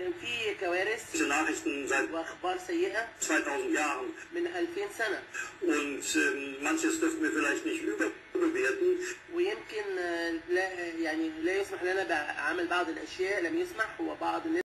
كان في كوارث وأخبار سيئة من 2000 سنة. ويمكن لا يعني لا يسمح لنا بعمل بعض الأشياء لم يسمح وبعض